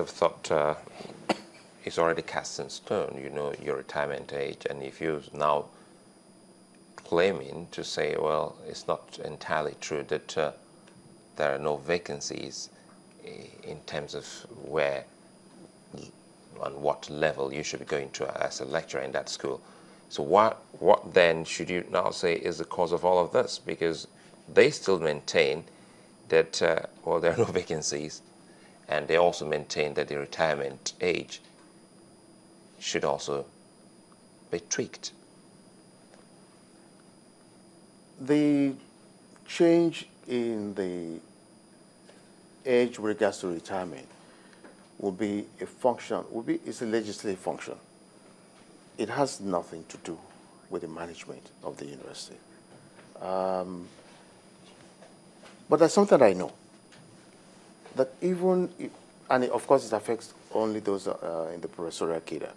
I've thought uh, it's already cast in stone, you know, your retirement age. And if you're now claiming to say, well, it's not entirely true that uh, there are no vacancies in terms of where on what level you should be going to as a lecturer in that school. So what, what then should you now say is the cause of all of this? Because they still maintain that, uh, well, there are no vacancies, and they also maintain that the retirement age should also be tweaked. The change in the age with regards to retirement will be a function, will be, it's a legislative function. It has nothing to do with the management of the university. Um, but there's something I know, that even, if, and of course it affects only those uh, in the professorial cadre.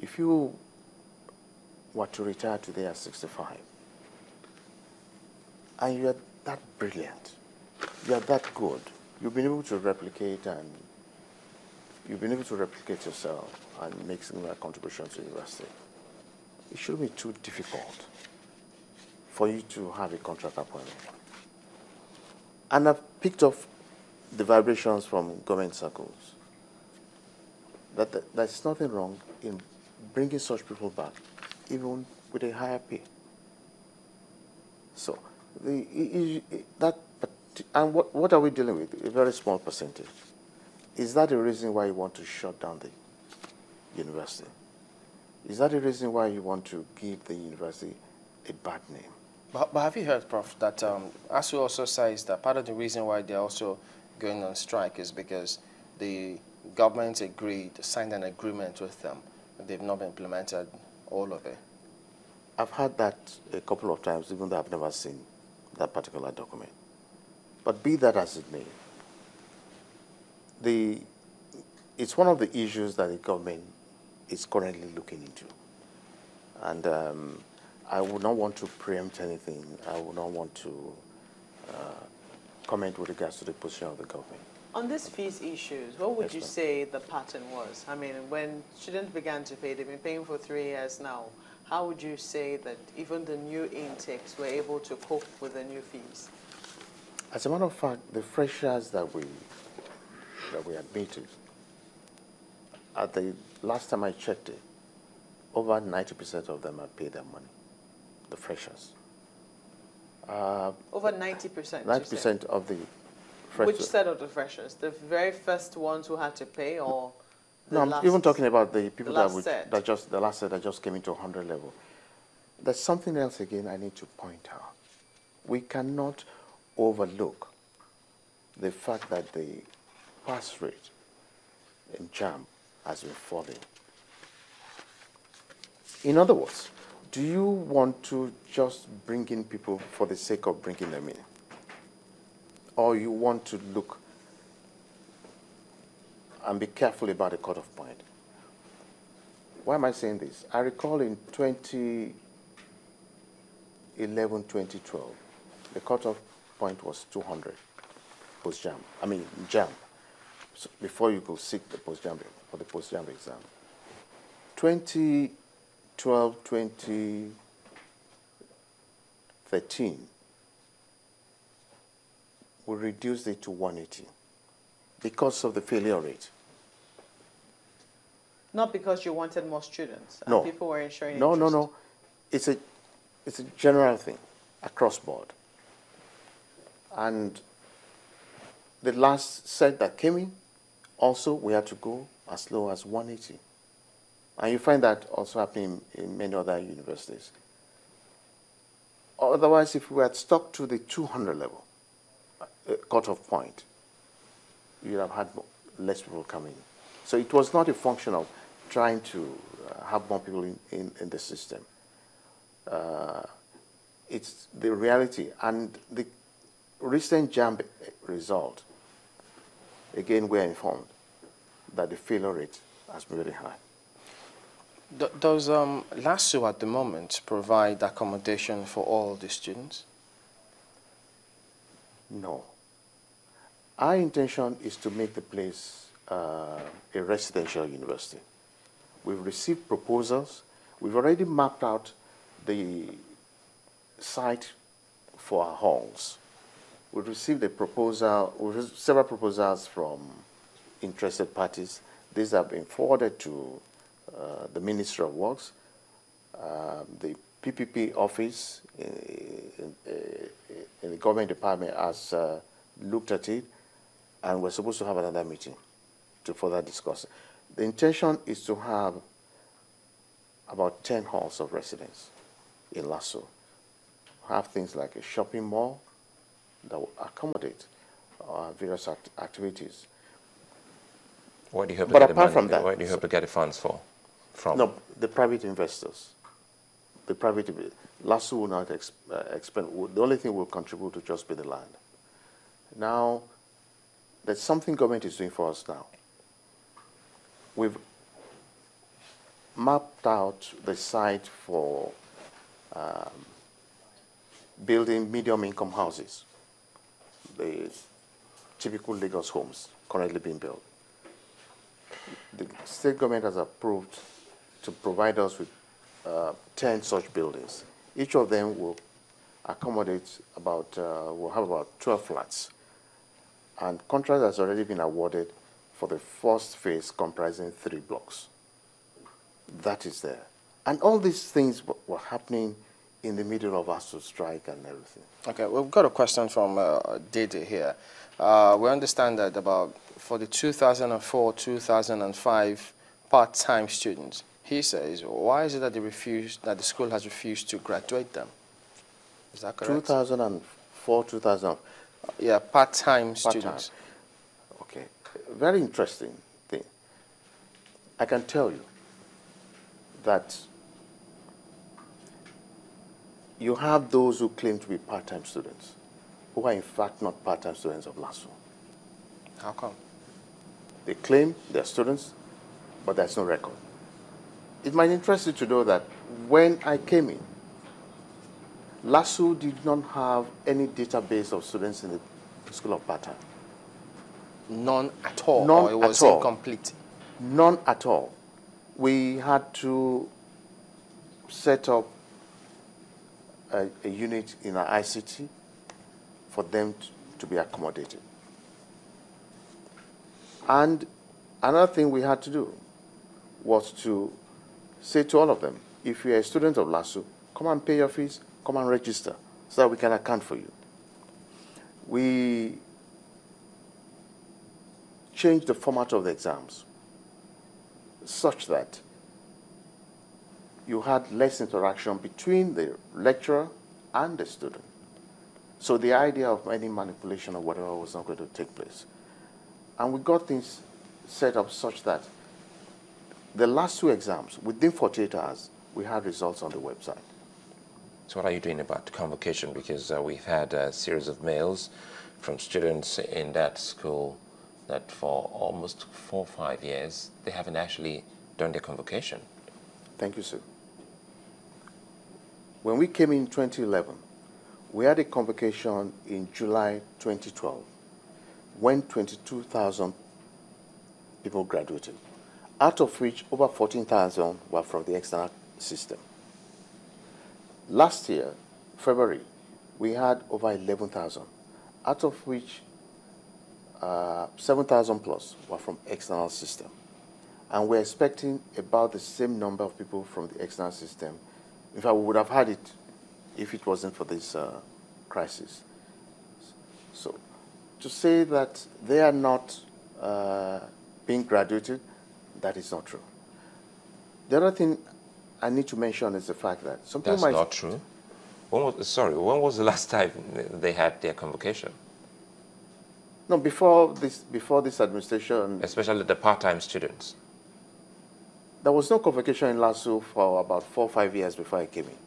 If you were to retire today at 65, and you're that brilliant, you're that good, you've been able to replicate and you've been able to replicate yourself and make similar contributions to the university. It shouldn't be too difficult for you to have a contract appointment. And I've picked up the vibrations from government circles that, there's nothing wrong in bringing such people back, even with a higher pay. So the, that and what, what are we dealing with? A very small percentage. Is that the reason why you want to shut down the university? Is that the reason why you want to give the university a bad name? But, but have you heard, Prof, that um, ASUU also says that part of the reason why they're also going on strike is because the government agreed, signed an agreement with them, they've not implemented all of it. I've heard that a couple of times, even though I've never seen that particular document. But be that as it may, the, it's one of the issues that the government is currently looking into. And um, I would not want to preempt anything. I would not want to uh, comment with regards to the position of the government. On these fees issues, what would yes, you say the pattern was? I mean, when students began to pay, they've been paying for three years now. How would you say that even the new intakes were able to cope with the new fees? As a matter of fact, the freshers that we that we admitted, at the last time I checked it, over 90% of them have paid their money, the freshers. Uh, over 90%? 90% of the freshers. Which set of the freshers? The very first ones who had to pay or No, I'm even talking about the people the that, would, that just, the last set that just came into 100 level. There's something else again I need to point out. We cannot overlook the fact that the pass rate in JAMB has been falling. In other words, do you want to just bring in people for the sake of bringing them in? Or you want to look and be careful about the cut-off point? Why am I saying this? I recall in 2011, 2012, the cut-off point was 200 post-JAMB, I mean JAMB, so before you go seek the post-JAMB for the post-JAMB exam. 20 12, 2013, we reduced it to 180 because of the failure rate. Not because you wanted more students no. people were ensuring No, interest. no, no. It's a, it's a general thing across board. And the last set that came in, also we had to go as low as 180. And you find that also happening in many other universities. Otherwise, if we had stuck to the 200 level uh, cutoff point, you'd have had less people coming. So it was not a function of trying to uh, have more people in, in, in the system. Uh, it's the reality. And the recent JAMB result, again, we're informed that the failure rate has been very high. Does um, at the moment provide accommodation for all the students? No. Our intention is to make the place uh, a residential university. We've received proposals. We've already mapped out the site for our halls. We've received a proposal, we've received several proposals from interested parties. These have been forwarded to the Ministry of Works, uh, the PPP office in, in, in, the government department has uh, looked at it, and we're supposed to have another meeting to further discuss it. The intention is to have about 10 halls of residence in LASU. Have things like a shopping mall that will accommodate uh, various act activities. What do you hope but to apart get from money, that, what do you hope to get the funds for? From? No, the private investors. The private, LASU will not exp, uh, expend, the only thing will contribute to just be the land. Now, there's something government is doing for us now. We've mapped out the site for um, building medium income houses, the typical Lagos homes currently being built. The state government has approved to provide us with uh, 10 such buildings. Each of them will accommodate about, uh, will have about 12 flats. And contract has already been awarded for the first phase comprising three blocks. That is there. And all these things were happening in the middle of ASUU strike and everything. Okay, we've got a question from uh, Dede here. Uh, we understand that about for the 2004-2005 part-time students, he says, why is it that they refuse, that the school has refused to graduate them? Is that correct? 2004, 2000. Yeah, part-time part students. Okay, very interesting thing. I can tell you that you have those who claim to be part-time students, who are in fact not part-time students of LASU. How come? They claim they're students, but there's no record. It might interest you to know that when I came in, LASU did not have any database of students in the School of Part-Time. None at all, None or it was at all. incomplete? None at all. We had to set up a, a unit in our ICT for them t- to be accommodated. And another thing we had to do was to say to all of them, if you're a student of LASU, come and pay your fees, come and register so that we can account for you. We changed the format of the exams such that you had less interaction between the lecturer and the student. So the idea of any manipulation or whatever was not going to take place. And we got things set up such that the last two exams, within 48 hours, we had results on the website. So what are you doing about convocation? Because uh, we've had a series of mails from students in that school that for almost four or five years, they haven't actually done their convocation. Thank you, sir. When we came in 2011, we had a convocation in July 2012 when 22,000 people graduated, out of which over 14,000 were from the external system. Last year, February, we had over 11,000, out of which uh, 7,000 plus were from external system. And we're expecting about the same number of people from the external system. In fact, we would have had it if it wasn't for this uh, crisis. So to say that they are not uh, being graduated, that is not true. The other thing I need to mention is the fact that some people That's might not true. When was, sorry, when was the last time they had their convocation? no before this before this administration Especially the part-time students. there was no convocation in LASU for about four or five years before I came in.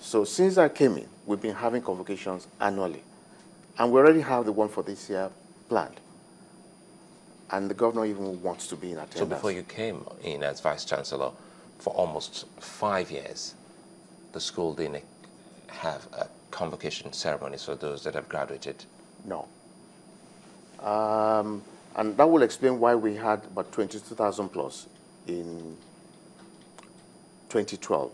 So since I came in, we've been having convocations annually. And we already have the one for this year planned. And the governor even wants to be in attendance. So before you came in as vice chancellor, for almost five years, the school didn't have a convocation ceremony for those that have graduated. No. Um, and that will explain why we had about 22,000 plus in 2012.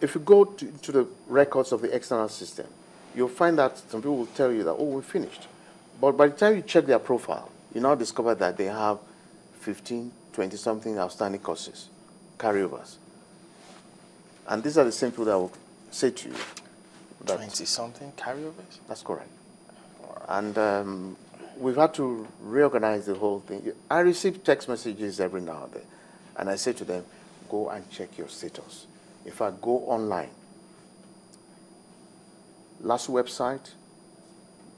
If you go to, to, the records of the external system, you'll find that some people will tell you that, oh, we finished. But by the time you check their profile, you now discover that they have 15, 20 something outstanding courses, carryovers. And these are the same people that will say to you. 20 something carryovers? That's correct. And um, we've had to reorganize the whole thing. I receive text messages every now and then, and I say to them, go and check your status. If I go online, last website,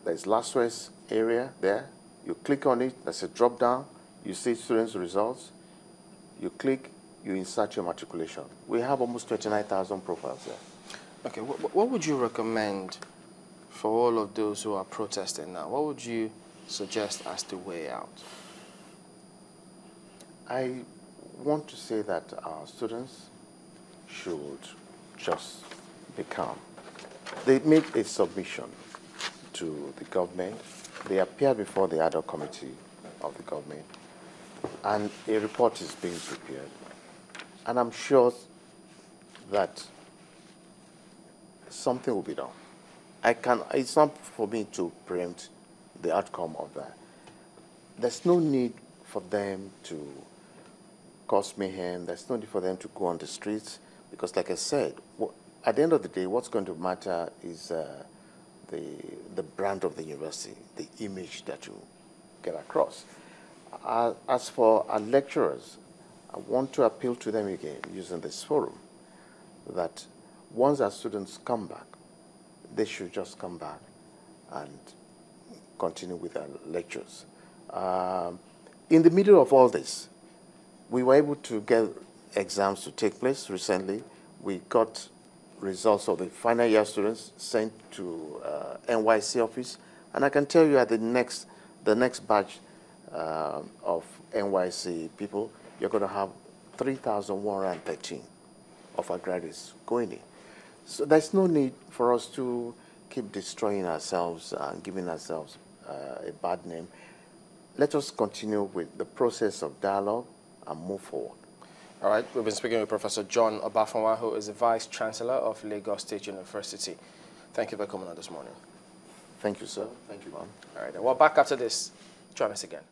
there's LASUER's area there. You click on it, there's a drop down, you see students' results. You click, you insert your matriculation. We have almost 29,000 profiles there. Okay, what, what would you recommend for all of those who are protesting now? What would you suggest as the way out? I want to say that our students should just be calm. They made a submission to the government. They appeared before the ad hoc committee of the government, and a report is being prepared. And I'm sure that something will be done. I can, it's not for me to preempt the outcome of that. There's no need for them to cause mayhem. There's no need for them to go on the streets because, like I said, at the end of the day, what's going to matter is uh, the, the brand of the university, the image that you get across. Uh, as for our lecturers, I want to appeal to them again using this forum that once our students come back, they should just come back and continue with our lectures. Um, in the middle of all this, we were able to get exams to take place recently. We got results of the final year students sent to uh, NYSC office, and I can tell you at the next, the next batch uh, of NYC people, you're going to have 3,113 of our graduates going in. So there's no need for us to keep destroying ourselves and giving ourselves uh, a bad name. Let us continue with the process of dialogue and move forward. All right, we've been speaking with Professor John Obafunwa, who is the Vice Chancellor of Lagos State University. Thank you for coming on this morning. Thank you, sir. Thank you, ma'am. All right, and we're back after this. Join us again.